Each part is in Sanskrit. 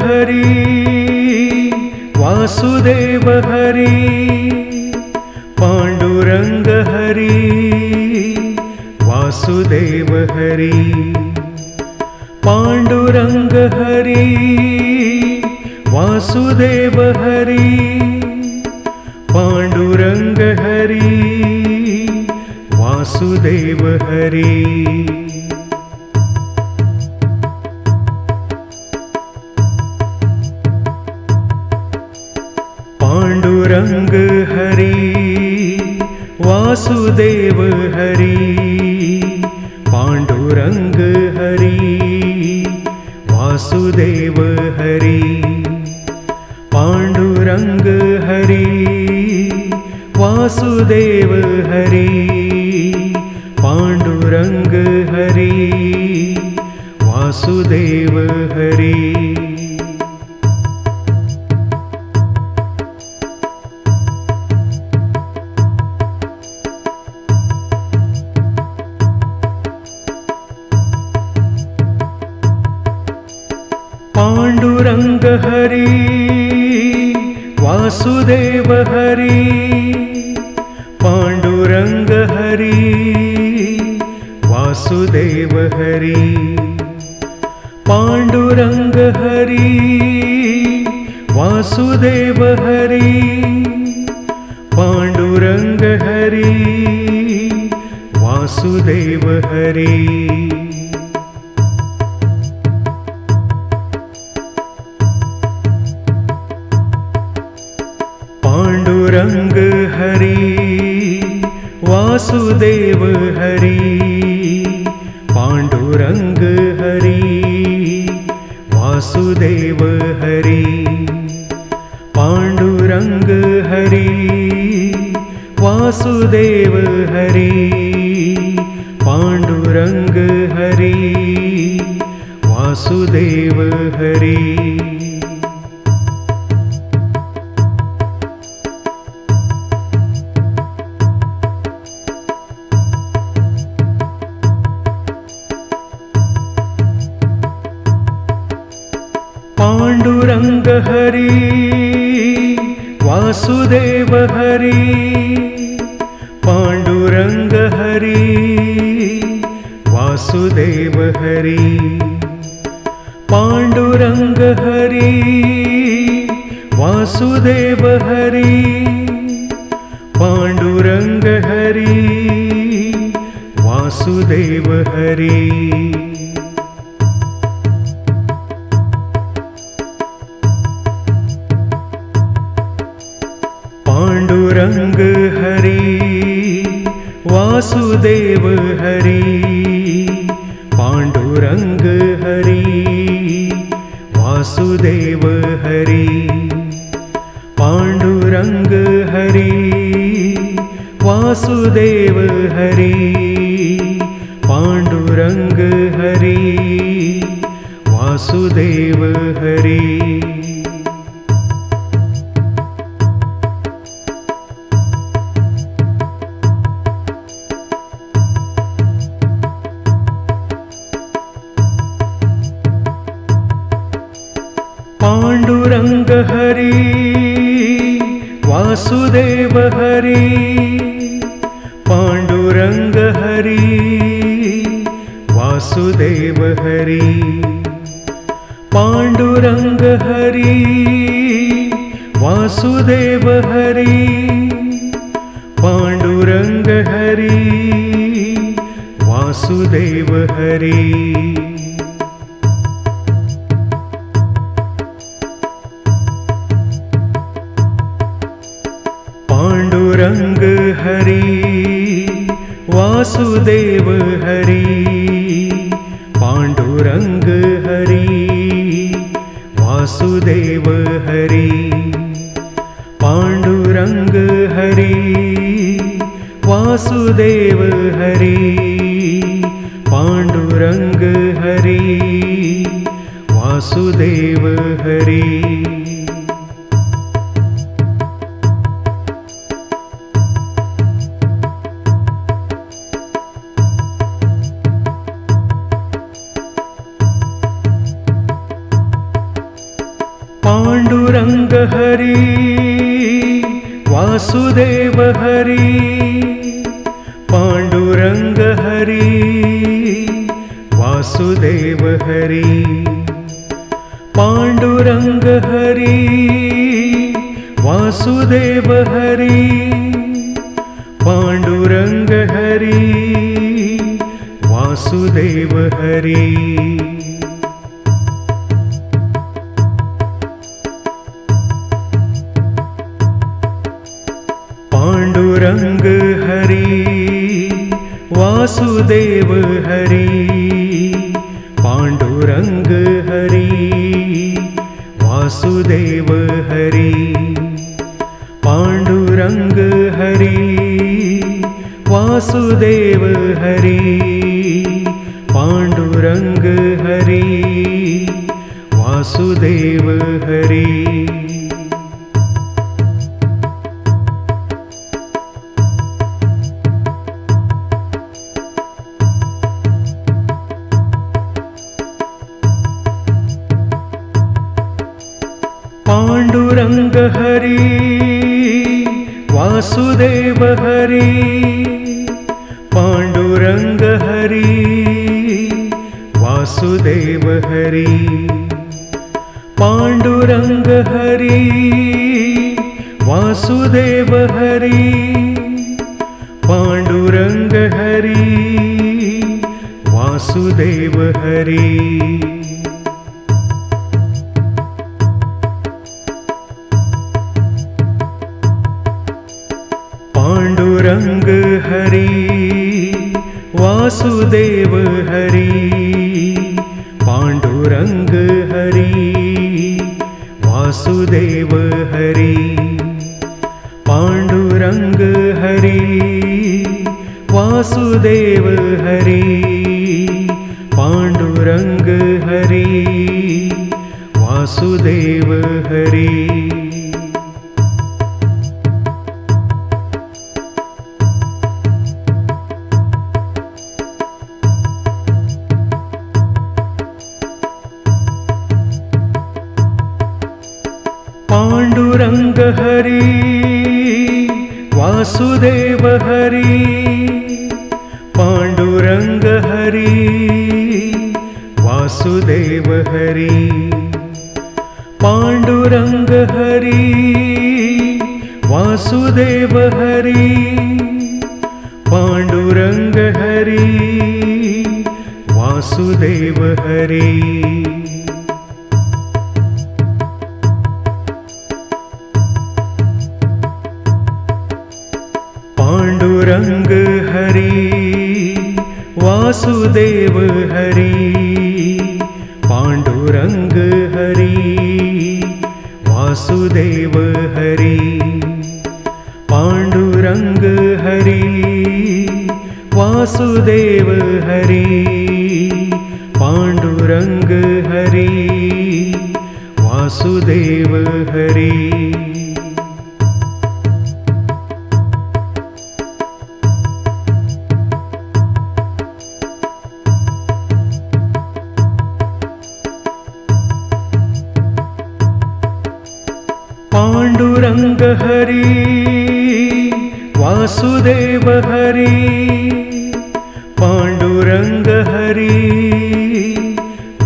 हरि वासुदेव हरि पाण्डुरङ्ग हरि वासुदेव हरि पाण्डुरङ्ग हरि वासुदेव हरि पाण्डुरङ्ग हरि वासुदेव हरि वासुदेव हरि पाण्डुरङ्ग हरि वासुदेव हरि पाण्डुरङ्ग हरि वासुदेव हरि पाण्डुरङ्ग हरि वासुदेव हरि हरि वासुदेव हरि पाण्डुरङ्ग हरि वासुदेव हरि पाण्डुरङ्ग हरि वासुदेव हरि पाण्डुरङ्ग हरि वासुदेव हरि वासुदेव हरि पाण्डुरङ्ग हरि वासुदेव हरि पाण्डुरङ्ग हरि वासुदेव हरि पाण्डुरङ्ग हरि वासुदेव हरि वासुदेव हरि पाण्डुरङ्ग हरि वासुदेव हरि पाण्डुरङ्ग हरि वासुदेव हरि पाण्डुरङ्ग हरि वासुदेव हरि पाण्डुरङ्ग हरि वासुदेव हरि पाण्डुरङ्ग हरि वासुदेव हरि पाण्डुरङ्ग हरि वासुदेव हरि पाण्डुरङ्ग हरि वासुदेव हरि हरि, वासुदेव हरि पाण्डुरङ्ग हरि, वासुदेव हरि पाण्डुरङ्ग हरि, वासुदेव हरि पाण्डुरङ्ग हरि, वासुदेव हरि। वासुदेव हरि पाण्डुरङ्ग हरि वासुदेव हरि पाण्डुरङ्ग हरि वासुदेव हरि पाण्डुरङ्ग हरि वासुदेव हरि पाण्डुरङ्ग हरि वासुदेव हरि पाण्डुरङ्ग हरि वासुदेव हरि पाण्डुरङ्ग हरि वासुदेव हरि पाण्डुरङ्ग हरि वासुदेव हरि पाण्डुरङ्ग हरि, वासुदेव हरि पाण्डुरङ्ग हरि, वासुदेव हरि पाण्डुरङ्ग हरि, वासुदेव हरि पाण्डुरङ्ग हरि, वासुदेव हरि। वासुदेव हरि पाण्डुरङ्ग हरि वासुदेव हरि पाण्डुरङ्ग हरि वासुदेव हरि पाण्डुरङ्ग हरि वासुदेव हरि वासुदेव हरि पाण्डुरङ्ग हरि वासुदेव हरि पाण्डुरङ्ग हरि वासुदेव हरि पाण्डुरङ्ग हरि वासुदेव हरि पाण्डुरङ्ग हरि वासुदेव हरि पाण्डुरङ्ग हरि वासुदेव हरि पाण्डुरङ्ग हरि वासुदेव हरि पाण्डुरङ्ग हरि वासुदेव हरि हरि वासुदेव हरि पाण्डुरङ्ग हरि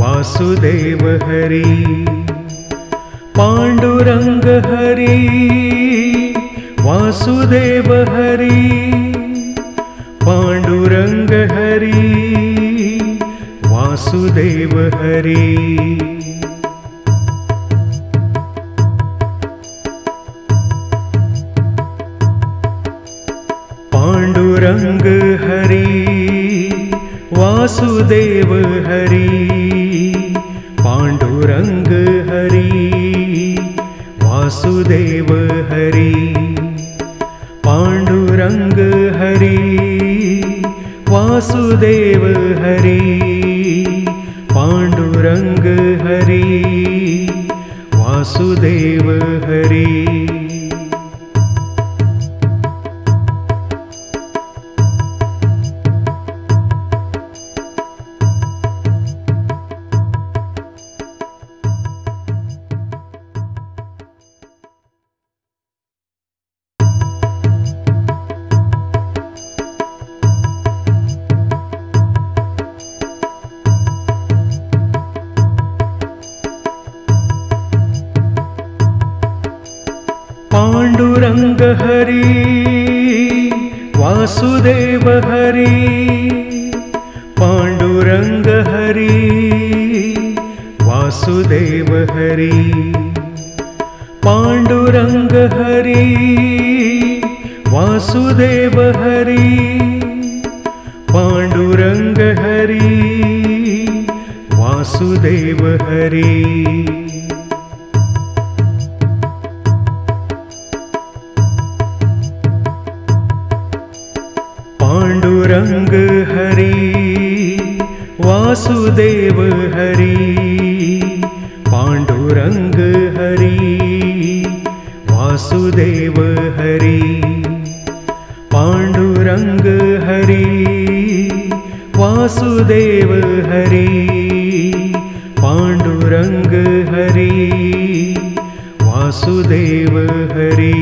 वासुदेव हरि पाण्डुरङ्ग हरि वासुदेव हरि पाण्डुरङ्ग हरि वासुदेव हरि हरि वासुदेव हरि पाण्डुरङ्ग हरि वासुदेव हरि पाण्डुरङ्ग हरि वासुदेव पाण्डुरङ्ग हरि वासुदेव हरि पाण्डुरङ्ग हरि वासुदेव हरि पाण्डुरङ्ग हरि वासुदेव हरि पाण्डुरङ्ग हरि वासुदेव हरि हरि वासुदेव हरि पाण्डुरङ्ग हरि वासुदेव हरि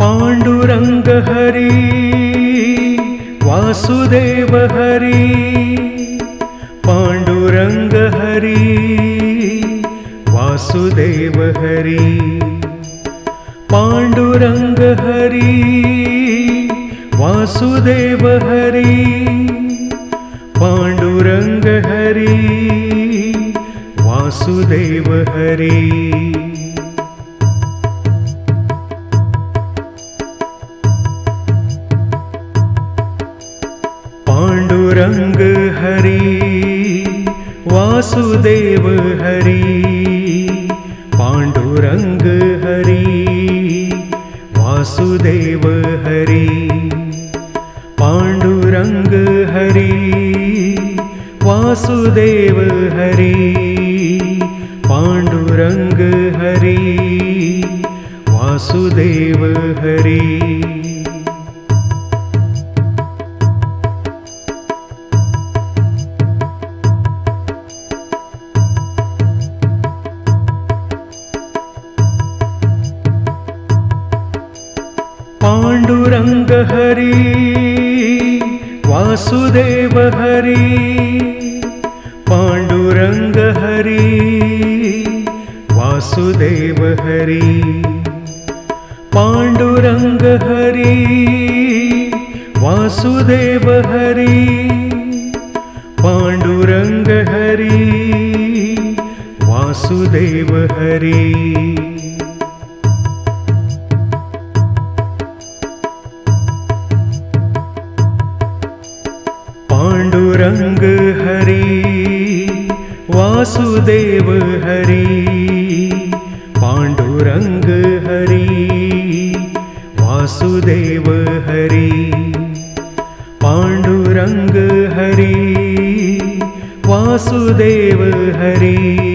पाण्डुरङ्ग हरि वासुदेव हरि पाण्डुरङ्ग हरि वासुदेव हरि पाण्डुरङ्ग हरि वासुदेव हरि पाण्डुरङ्ग हरि वासुदेव हरि वासुदेव हरि पाण्डुरङ्ग हरि वासुदेव हरि पाण्डुरङ्ग हरि वासुदेव हरि पाण्डुरङ्ग हरि वासुदेव हरि वासुदेव हरि पाण्डुरङ्ग हरि वासुदेव हरि पाण्डुरङ्ग हरि वासुदेव हरि पाण्डुरङ्ग हरि वासुदेव हरि रङ्ग हरि वासुदेव हरि पाण्डुरङ्ग हरि वासुदेव हरि पाण्डुरङ्ग हरि वासुदेव हरी।